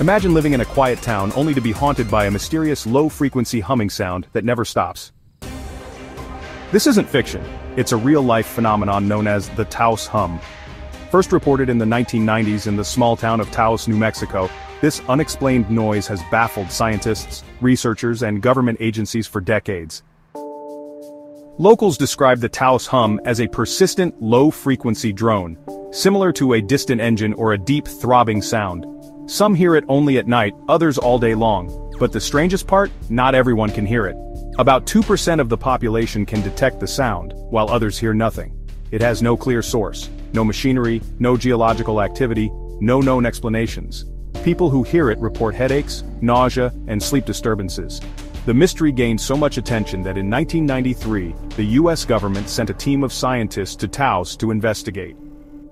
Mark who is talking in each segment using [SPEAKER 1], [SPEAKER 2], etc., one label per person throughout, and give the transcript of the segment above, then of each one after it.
[SPEAKER 1] Imagine living in a quiet town only to be haunted by a mysterious low-frequency humming sound that never stops. This isn't fiction, it's a real-life phenomenon known as the Taos hum. First reported in the 1990s in the small town of Taos, New Mexico, this unexplained noise has baffled scientists, researchers, and government agencies for decades. Locals describe the Taos hum as a persistent, low-frequency drone, similar to a distant engine or a deep throbbing sound. Some hear it only at night, others all day long, but the strangest part, not everyone can hear it. About 2% of the population can detect the sound, while others hear nothing. It has no clear source, no machinery, no geological activity, no known explanations. People who hear it report headaches, nausea, and sleep disturbances. The mystery gained so much attention that in 1993, the US government sent a team of scientists to Taos to investigate.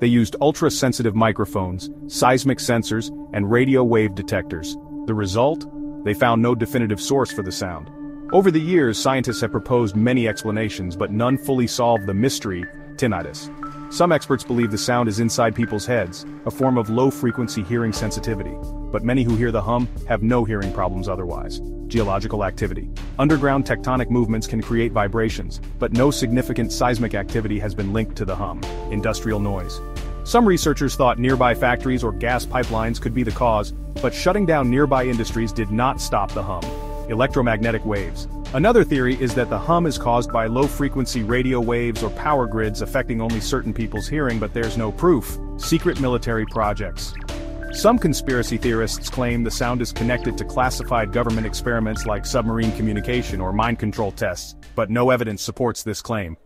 [SPEAKER 1] They used ultra-sensitive microphones, seismic sensors, and radio wave detectors. The result? They found no definitive source for the sound. Over the years, scientists have proposed many explanations but none fully solved the mystery, tinnitus. Some experts believe the sound is inside people's heads, a form of low-frequency hearing sensitivity, but many who hear the hum have no hearing problems otherwise. Geological activity. Underground tectonic movements can create vibrations, but no significant seismic activity has been linked to the hum. Industrial noise. Some researchers thought nearby factories or gas pipelines could be the cause, but shutting down nearby industries did not stop the hum. Electromagnetic waves. Another theory is that the hum is caused by low-frequency radio waves or power grids affecting only certain people's hearing but there's no proof. Secret military projects. Some conspiracy theorists claim the sound is connected to classified government experiments like submarine communication or mind control tests, but no evidence supports this claim.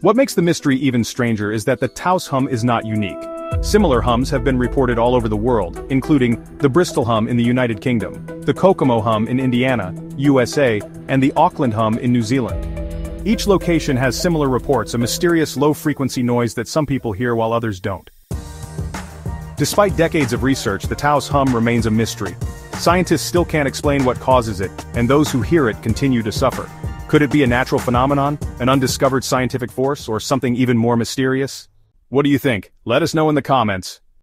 [SPEAKER 1] What makes the mystery even stranger is that the Taos hum is not unique. Similar hums have been reported all over the world, including the Bristol hum in the United Kingdom, the Kokomo hum in Indiana, USA, and the Auckland hum in New Zealand. Each location has similar reports a mysterious low-frequency noise that some people hear while others don't. Despite decades of research the Taos hum remains a mystery. Scientists still can't explain what causes it, and those who hear it continue to suffer. Could it be a natural phenomenon, an undiscovered scientific force, or something even more mysterious? What do you think? Let us know in the comments.